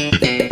Thank you.